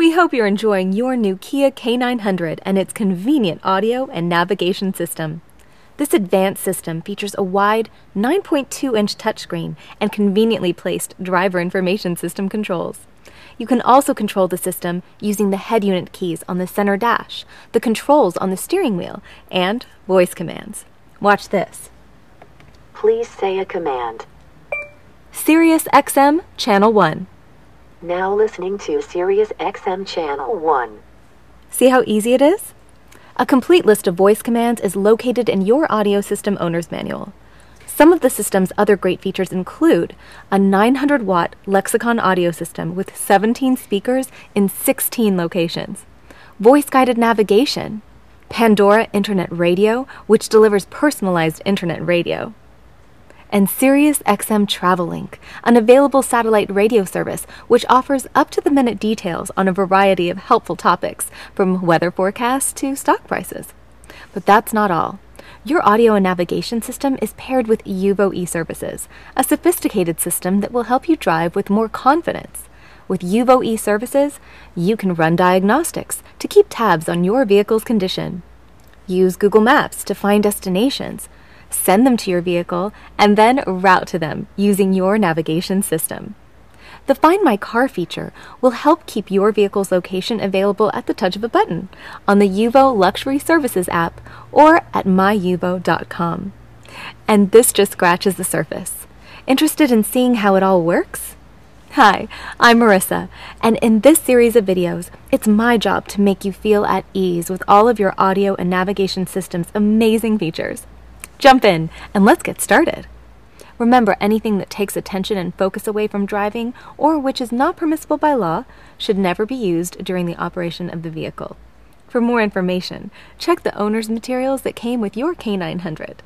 We hope you're enjoying your new Kia K900 and its convenient audio and navigation system. This advanced system features a wide 9.2 inch touchscreen and conveniently placed driver information system controls. You can also control the system using the head unit keys on the center dash, the controls on the steering wheel, and voice commands. Watch this. Please say a command. Sirius XM Channel 1. Now listening to Sirius XM Channel 1. See how easy it is? A complete list of voice commands is located in your audio system owner's manual. Some of the system's other great features include a 900 watt Lexicon audio system with 17 speakers in 16 locations, voice guided navigation, Pandora Internet Radio, which delivers personalized internet radio, and Sirius XM Travelink, an available satellite radio service which offers up to the minute details on a variety of helpful topics, from weather forecasts to stock prices. But that's not all. Your audio and navigation system is paired with UVO e-services, a sophisticated system that will help you drive with more confidence. With UVO e-services, you can run diagnostics to keep tabs on your vehicle's condition. Use Google Maps to find destinations, send them to your vehicle, and then route to them using your navigation system. The Find My Car feature will help keep your vehicle's location available at the touch of a button on the UVO Luxury Services app or at myuvo.com. And this just scratches the surface. Interested in seeing how it all works? Hi, I'm Marissa, and in this series of videos, it's my job to make you feel at ease with all of your audio and navigation system's amazing features. Jump in and let's get started. Remember, anything that takes attention and focus away from driving or which is not permissible by law should never be used during the operation of the vehicle. For more information, check the owner's materials that came with your K900.